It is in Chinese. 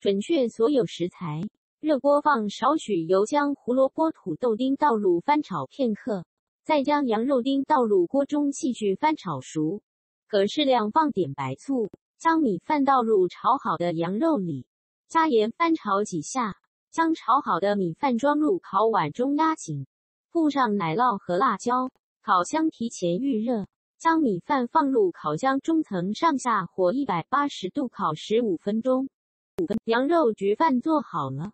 准确所有食材。热锅放少许油，将胡萝卜、土豆丁倒入翻炒片刻，再将羊肉丁倒入锅中继续翻炒熟。可适量放点白醋，将米饭倒入炒好的羊肉里，加盐翻炒几下，将炒好的米饭装入烤碗中压紧，铺上奶酪和辣椒，烤箱提前预热。将米饭放入烤箱中层，上下火一百八十度烤十五分钟。羊肉焗饭做好了。